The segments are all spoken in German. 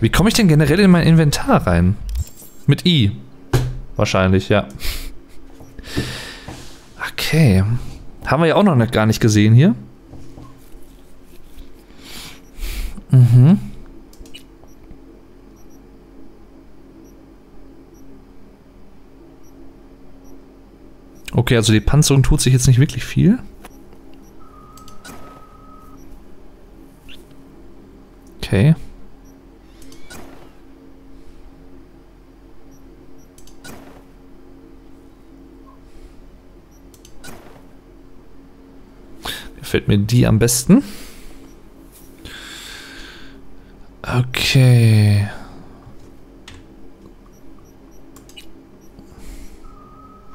Wie komme ich denn generell in mein Inventar rein? Mit I. Wahrscheinlich, ja. Okay. Haben wir ja auch noch nicht, gar nicht gesehen hier. Mhm. Okay, also die Panzerung tut sich jetzt nicht wirklich viel. Okay. Gefällt mir die am besten. Okay.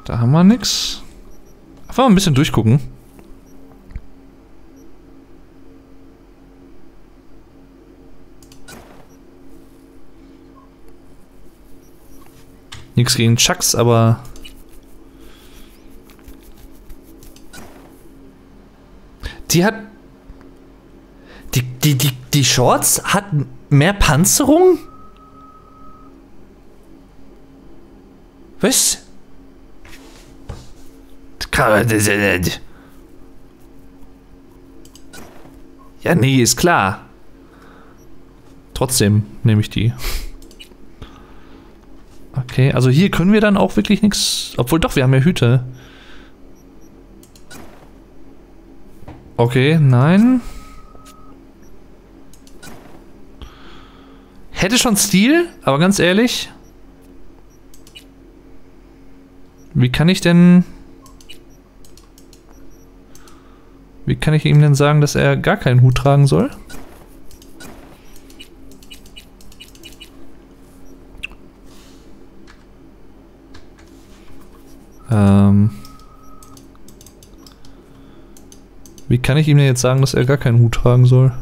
Da haben wir nichts. Einfach mal ein bisschen durchgucken. Nichts gegen Chucks, aber... Die hat... Die, die, die, die Shorts hat mehr Panzerung? Was? Ja, nee, ist klar. Trotzdem nehme ich die. Okay, also hier können wir dann auch wirklich nichts... Obwohl doch, wir haben ja Hüte. Okay, nein. Hätte schon Stil, aber ganz ehrlich. Wie kann ich denn... Wie kann ich ihm denn sagen, dass er gar keinen Hut tragen soll? Ähm... Wie kann ich ihm denn jetzt sagen, dass er gar keinen Hut tragen soll?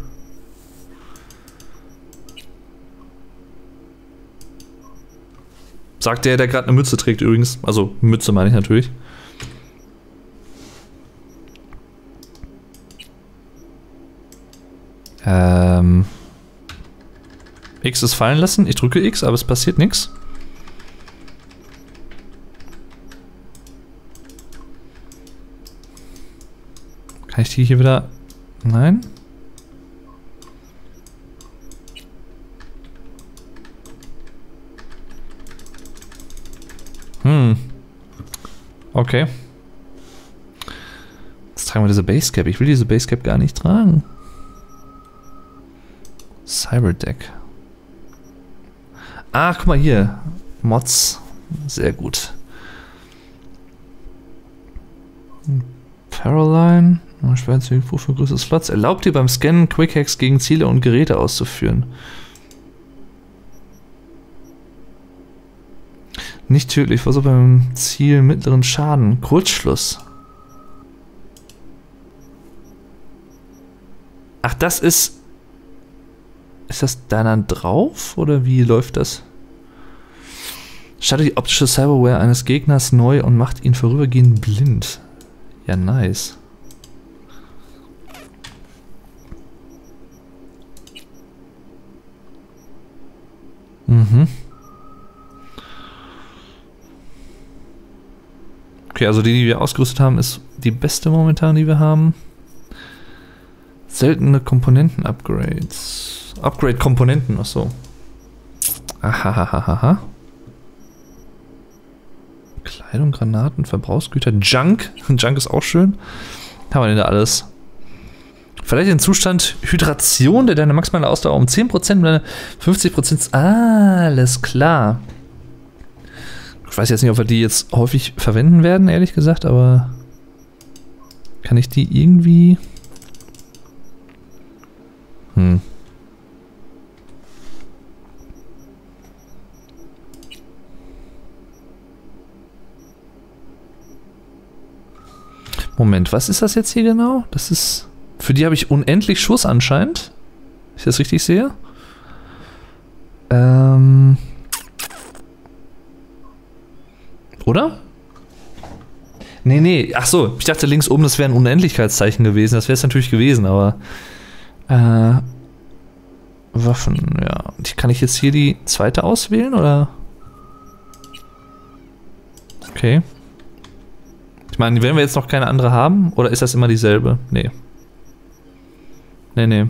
Sagt der, der gerade eine Mütze trägt übrigens. Also Mütze meine ich natürlich. Ähm... X ist fallen lassen. Ich drücke X, aber es passiert nichts. Kann ich die hier wieder... Nein? Hm. Okay. Jetzt tragen wir diese Basecap. Ich will diese Basecap gar nicht tragen. Cyberdeck. Ach, guck mal hier. Mods. Sehr gut. Caroline. Schwertzinfo für größere Slots. Erlaubt dir beim Scannen Quickhacks gegen Ziele und Geräte auszuführen. Nicht tödlich, versuch beim Ziel mittleren Schaden. Kurzschluss. Ach, das ist... Ist das da dann drauf? Oder wie läuft das? Startet die optische Cyberware eines Gegners neu und macht ihn vorübergehend blind. Ja, nice. Mhm. Okay, also die, die wir ausgerüstet haben, ist die beste momentan, die wir haben. Seltene Komponenten-Upgrades. Upgrade-Komponenten, achso. Ahahaha. Kleidung, Granaten, Verbrauchsgüter, Junk. Junk ist auch schön. Haben wir denn da alles? Vielleicht den Zustand Hydration, der deine maximale Ausdauer um 10% und deine 50%. Alles klar. Ich weiß jetzt nicht, ob wir die jetzt häufig verwenden werden, ehrlich gesagt, aber kann ich die irgendwie... Hm. Moment, was ist das jetzt hier genau? Das ist... Für die habe ich unendlich Schuss anscheinend. Wenn ich das richtig sehe. Ähm... Oder? Nee, nee. Ach so, ich dachte links oben, das wäre ein Unendlichkeitszeichen gewesen. Das wäre es natürlich gewesen, aber... Äh, Waffen, ja. Kann ich jetzt hier die zweite auswählen, oder? Okay. Ich meine, werden wir jetzt noch keine andere haben? Oder ist das immer dieselbe? Nee. Nee, nee.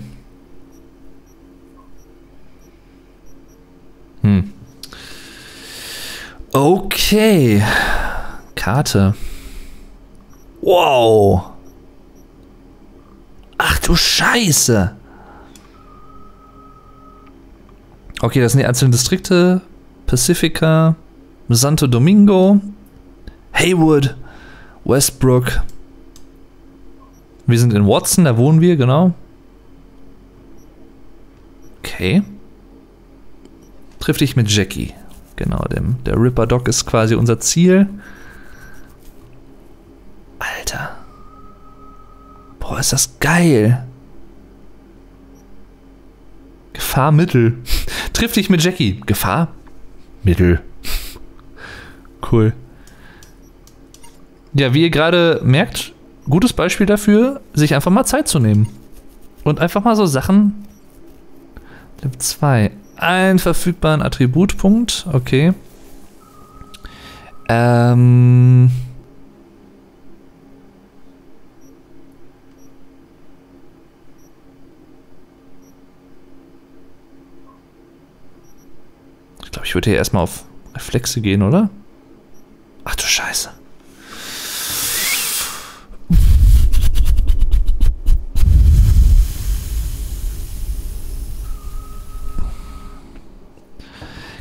Hm. Okay. Karte. Wow. Ach du Scheiße. Okay, das sind die einzelnen Distrikte. Pacifica, Santo Domingo, Haywood, Westbrook. Wir sind in Watson, da wohnen wir, genau. Okay. Triff dich mit Jackie. Genau, dem, der Ripper Dog ist quasi unser Ziel. Alter. Boah, ist das geil. Gefahr Mittel. Triff dich mit Jackie. Gefahr Mittel. Cool. Ja, wie ihr gerade merkt, gutes Beispiel dafür, sich einfach mal Zeit zu nehmen. Und einfach mal so Sachen. Level 2. Ein verfügbaren Attributpunkt. Okay. Ähm. Ich glaube, ich würde hier erstmal auf Reflexe gehen, oder? Ach du Scheiße.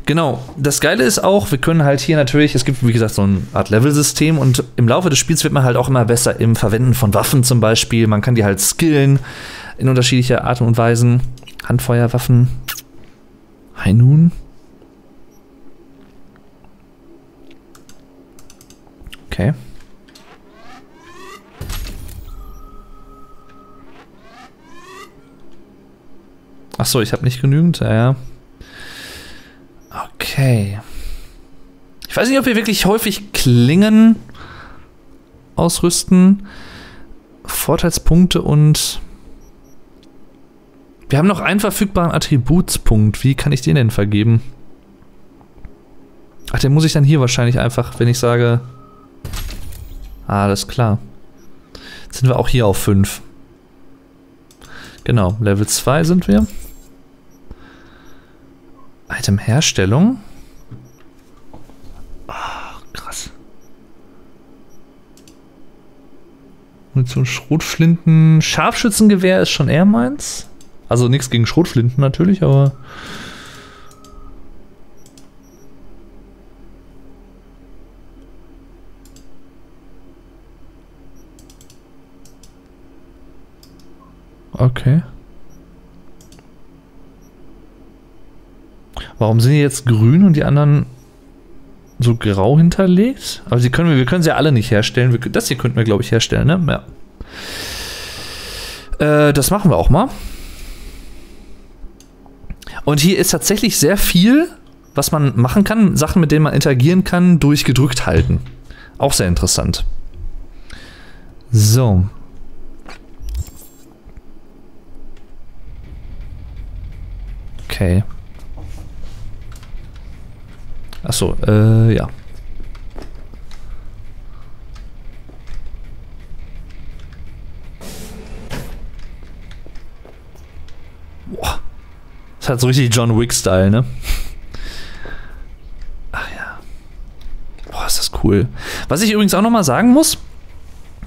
Genau. Das Geile ist auch, wir können halt hier natürlich, es gibt wie gesagt so eine Art Level-System und im Laufe des Spiels wird man halt auch immer besser im Verwenden von Waffen zum Beispiel. Man kann die halt skillen in unterschiedlicher Art und Weisen. Handfeuerwaffen. Hainun. Okay. Ach so, ich habe nicht genügend. Ja, ja. Okay. Ich weiß nicht, ob wir wirklich häufig Klingen ausrüsten. Vorteilspunkte und wir haben noch einen verfügbaren Attributspunkt. Wie kann ich den denn vergeben? Ach, den muss ich dann hier wahrscheinlich einfach, wenn ich sage... Alles klar. Jetzt sind wir auch hier auf 5. Genau, Level 2 sind wir. Item-Herstellung. Ah, krass. Munition Schrotflinten. Scharfschützengewehr ist schon eher meins. Also nichts gegen Schrotflinten natürlich, aber. Okay. Warum sind die jetzt grün und die anderen so grau hinterlegt? Aber sie können, wir können sie ja alle nicht herstellen. Wir, das hier könnten wir, glaube ich, herstellen, ne? Ja. Äh, das machen wir auch mal. Und hier ist tatsächlich sehr viel, was man machen kann, Sachen, mit denen man interagieren kann, durch gedrückt halten. Auch sehr interessant. So. Okay. Achso, äh, ja. Boah. Das hat so richtig John Wick-Style, ne? Ach ja. Boah, ist das cool. Was ich übrigens auch nochmal sagen muss,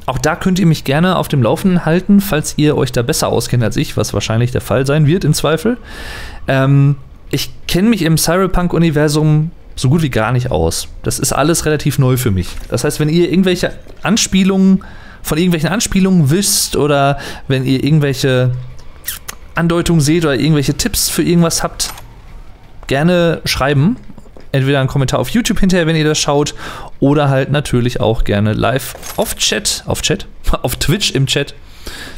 auch da könnt ihr mich gerne auf dem Laufenden halten, falls ihr euch da besser auskennt als ich, was wahrscheinlich der Fall sein wird im Zweifel. Ähm, ich kenne mich im Cyberpunk-Universum so gut wie gar nicht aus. Das ist alles relativ neu für mich. Das heißt, wenn ihr irgendwelche Anspielungen von irgendwelchen Anspielungen wisst oder wenn ihr irgendwelche Andeutungen seht oder irgendwelche Tipps für irgendwas habt, gerne schreiben. Entweder einen Kommentar auf YouTube hinterher, wenn ihr das schaut, oder halt natürlich auch gerne live auf Chat, auf Chat, auf Twitch im Chat,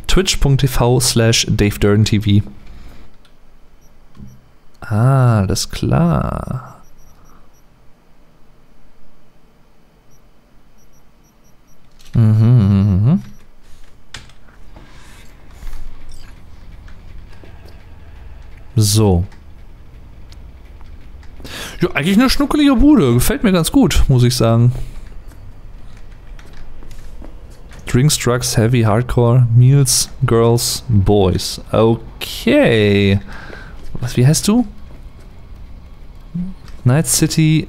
twitch.tv slash TV. Ah, alles klar. Mhm, mhm. So. Ja, eigentlich eine schnuckelige Bude. Gefällt mir ganz gut, muss ich sagen. Drinks, Drugs, Heavy, Hardcore, Meals, Girls, Boys. Okay. Was, wie heißt du? Night City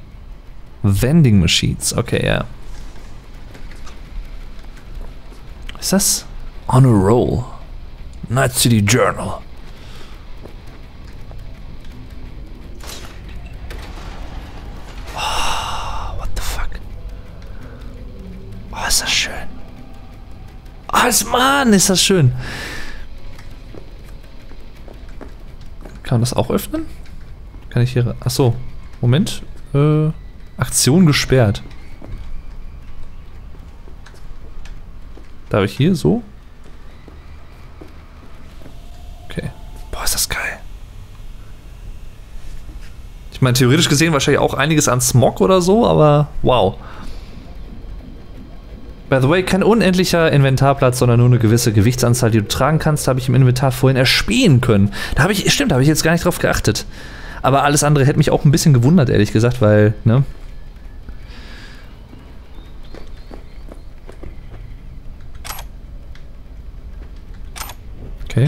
Vending Machines. Okay, ja. Was ist das? On a Roll. Night City Journal. Oh, what the fuck? Oh, ist das schön. Oh, Mann, ist das schön. Kann man das auch öffnen? Kann ich hier... Achso. Moment. Äh, Aktion gesperrt. Darf ich hier so? Okay. Boah, ist das geil. Ich meine, theoretisch gesehen wahrscheinlich auch einiges an Smog oder so, aber wow. By the way, kein unendlicher Inventarplatz, sondern nur eine gewisse Gewichtsanzahl, die du tragen kannst, habe ich im Inventar vorhin erspähen können. Da habe ich, stimmt, da habe ich jetzt gar nicht drauf geachtet. Aber alles andere hätte mich auch ein bisschen gewundert, ehrlich gesagt, weil, ne? Okay.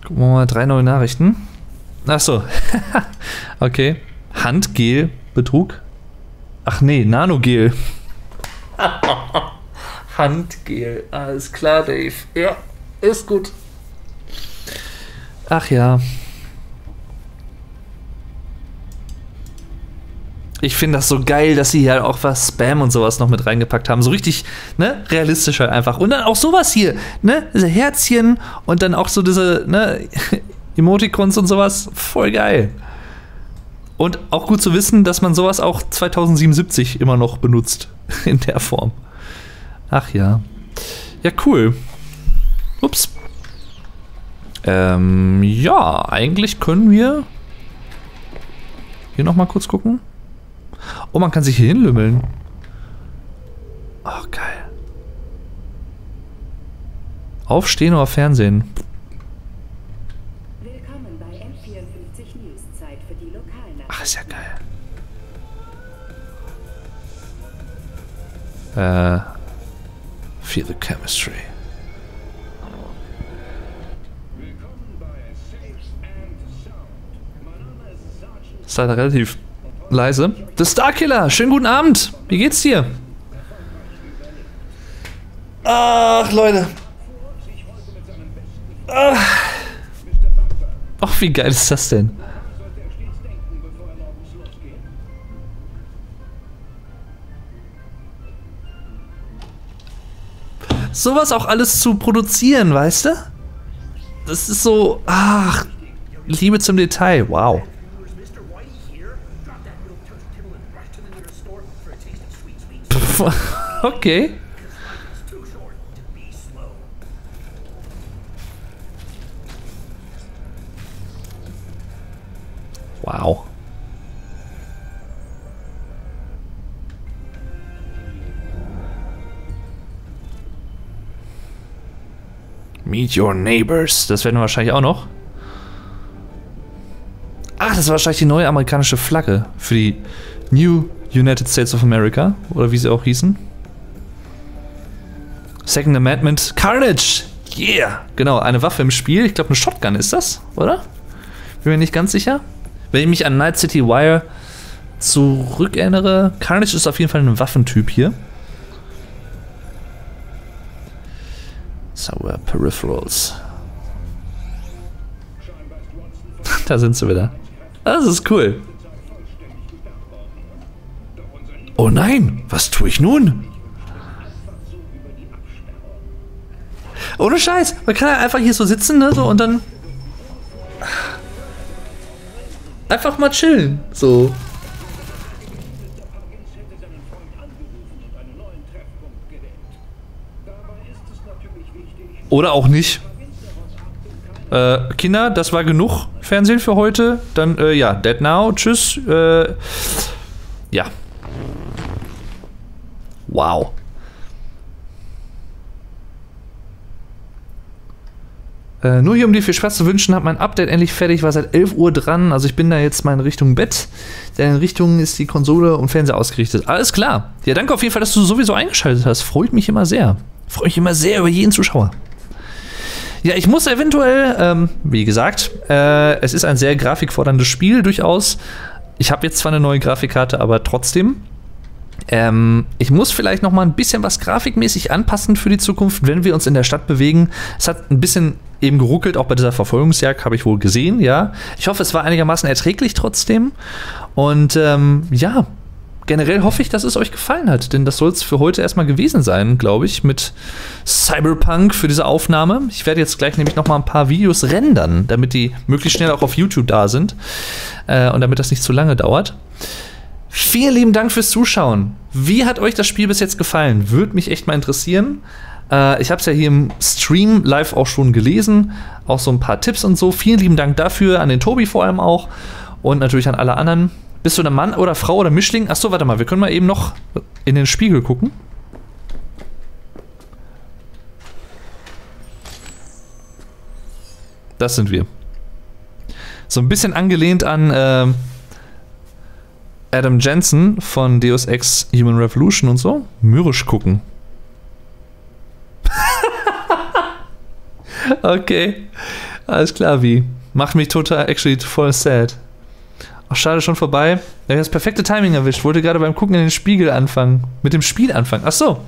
Gucken wir mal, drei neue Nachrichten. Achso. okay. Handgel, Betrug. Ach nee, Nanogel. Handgel. Alles klar, Dave. Ja, ist gut. Ach ja. Ich finde das so geil, dass sie hier auch was Spam und sowas noch mit reingepackt haben. So richtig, ne, realistisch halt einfach. Und dann auch sowas hier, ne, diese Herzchen und dann auch so diese, ne, Emoticons und sowas. Voll geil. Und auch gut zu wissen, dass man sowas auch 2077 immer noch benutzt. In der Form. Ach ja. Ja, cool. Ups. Ähm, ja, eigentlich können wir hier nochmal kurz gucken. Oh, man kann sich hier hinlümmeln. Ach, geil. Aufstehen oder Fernsehen? Willkommen bei M54 News. Zeit für die Lokalnachrichten. Ach, ist ja geil. Äh. Feel the chemistry. Ist leider relativ leise. The Starkiller, schönen guten Abend. Wie geht's dir? Ach, Leute. Ach. Ach, wie geil ist das denn? Sowas auch alles zu produzieren, weißt du? Das ist so, ach, Liebe zum Detail, wow. okay. Wow. Meet your neighbors. Das werden wir wahrscheinlich auch noch. Ach, das ist wahrscheinlich die neue amerikanische Flagge für die New United States of America. Oder wie sie auch hießen. Second Amendment. Carnage! Yeah! Genau, eine Waffe im Spiel. Ich glaube, eine Shotgun ist das, oder? Bin mir nicht ganz sicher. Wenn ich mich an Night City Wire zurückerinnere, Carnage ist auf jeden Fall ein Waffentyp hier. Sour Peripherals. Da sind sie wieder. Das ist cool. Oh nein, was tue ich nun? Ohne Scheiß, man kann ja einfach hier so sitzen, ne, so und dann einfach mal chillen, so. Oder auch nicht. Äh, Kinder, das war genug. Fernsehen für heute. Dann, äh, ja, Dead Now. Tschüss. Äh, ja. Wow. Äh, nur hier, um dir viel Spaß zu wünschen, hat mein Update endlich fertig, war seit 11 Uhr dran. Also ich bin da jetzt mal in Richtung Bett. Denn in Richtung ist die Konsole und Fernseher ausgerichtet. Alles klar. Ja, danke auf jeden Fall, dass du sowieso eingeschaltet hast. Freut mich immer sehr. Freue mich immer sehr über jeden Zuschauer. Ja, ich muss eventuell, ähm, wie gesagt, äh, es ist ein sehr grafikforderndes Spiel durchaus. Ich habe jetzt zwar eine neue Grafikkarte, aber trotzdem. Ähm, ich muss vielleicht noch mal ein bisschen was grafikmäßig anpassen für die Zukunft, wenn wir uns in der Stadt bewegen. Es hat ein bisschen eben geruckelt, auch bei dieser Verfolgungsjagd habe ich wohl gesehen, ja. Ich hoffe, es war einigermaßen erträglich trotzdem. Und ähm, ja, generell hoffe ich, dass es euch gefallen hat, denn das soll es für heute erstmal gewesen sein, glaube ich, mit Cyberpunk für diese Aufnahme. Ich werde jetzt gleich nämlich noch mal ein paar Videos rendern, damit die möglichst schnell auch auf YouTube da sind äh, und damit das nicht zu lange dauert. Vielen lieben Dank fürs Zuschauen. Wie hat euch das Spiel bis jetzt gefallen? Würde mich echt mal interessieren. Äh, ich habe es ja hier im Stream live auch schon gelesen, auch so ein paar Tipps und so. Vielen lieben Dank dafür, an den Tobi vor allem auch und natürlich an alle anderen. Bist du ein Mann oder Frau oder Mischling? Achso, warte mal, wir können mal eben noch in den Spiegel gucken. Das sind wir. So ein bisschen angelehnt an äh, Adam Jensen von Deus Ex Human Revolution und so. Mürrisch gucken. okay. Alles klar, wie. Macht mich total, actually, voll sad. Ach, schade, schon vorbei. Ja, das perfekte Timing erwischt. Wollte gerade beim Gucken in den Spiegel anfangen. Mit dem Spiel anfangen. Ach so.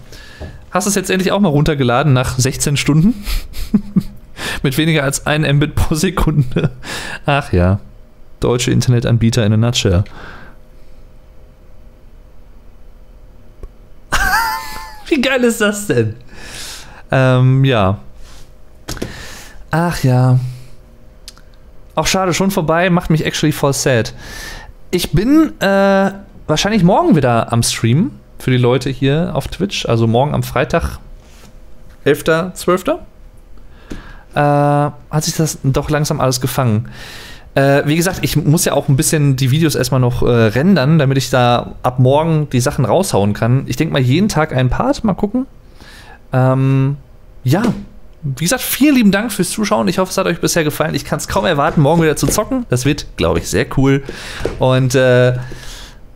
Hast du es jetzt endlich auch mal runtergeladen nach 16 Stunden? Mit weniger als 1 Mbit pro Sekunde. Ach ja. Deutsche Internetanbieter in a nutshell. Wie geil ist das denn? Ähm, ja. Ach ja. Auch schade, schon vorbei, macht mich actually voll sad. Ich bin äh, wahrscheinlich morgen wieder am Stream für die Leute hier auf Twitch. Also morgen am Freitag, 11.12. Äh, hat sich das doch langsam alles gefangen. Äh, wie gesagt, ich muss ja auch ein bisschen die Videos erstmal noch äh, rendern, damit ich da ab morgen die Sachen raushauen kann. Ich denke mal jeden Tag ein Part, mal gucken. Ähm, ja, wie gesagt, vielen lieben Dank fürs Zuschauen. Ich hoffe, es hat euch bisher gefallen. Ich kann es kaum erwarten, morgen wieder zu zocken. Das wird, glaube ich, sehr cool. Und äh,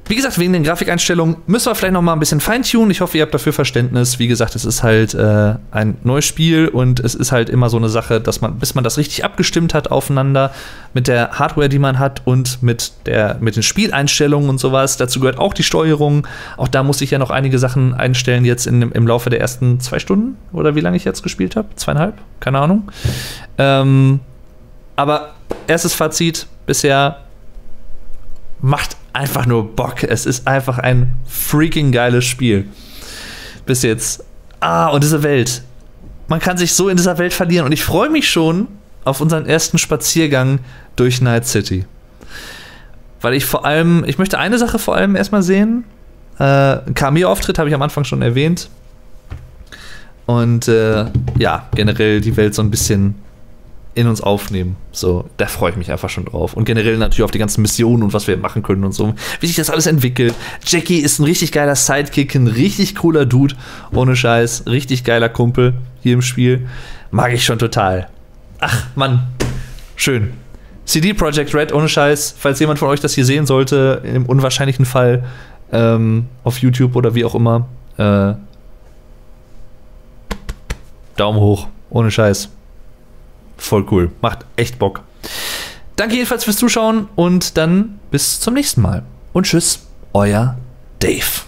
wie gesagt, wegen den Grafikeinstellungen müssen wir vielleicht noch mal ein bisschen feintunen. Ich hoffe, ihr habt dafür Verständnis. Wie gesagt, es ist halt äh, ein neues Spiel und es ist halt immer so eine Sache, dass man, bis man das richtig abgestimmt hat aufeinander mit der Hardware, die man hat und mit, der, mit den Spieleinstellungen und sowas. Dazu gehört auch die Steuerung. Auch da muss ich ja noch einige Sachen einstellen jetzt in, im Laufe der ersten zwei Stunden oder wie lange ich jetzt gespielt habe. Zweieinhalb? Keine Ahnung. Ähm, aber erstes Fazit bisher macht einfach nur Bock. Es ist einfach ein freaking geiles Spiel. Bis jetzt. Ah, und diese Welt. Man kann sich so in dieser Welt verlieren. Und ich freue mich schon auf unseren ersten Spaziergang durch Night City. Weil ich vor allem, ich möchte eine Sache vor allem erstmal sehen. Äh, Cameo-Auftritt habe ich am Anfang schon erwähnt. Und äh, ja, generell die Welt so ein bisschen in uns aufnehmen. So, da freue ich mich einfach schon drauf. Und generell natürlich auf die ganzen Missionen und was wir machen können und so. Wie sich das alles entwickelt. Jackie ist ein richtig geiler Sidekick, ein richtig cooler Dude. Ohne Scheiß. Richtig geiler Kumpel hier im Spiel. Mag ich schon total. Ach, Mann. Schön. CD Projekt Red, ohne Scheiß. Falls jemand von euch das hier sehen sollte, im unwahrscheinlichen Fall ähm, auf YouTube oder wie auch immer. Äh, Daumen hoch. Ohne Scheiß voll cool. Macht echt Bock. Danke jedenfalls fürs Zuschauen und dann bis zum nächsten Mal. Und tschüss, euer Dave.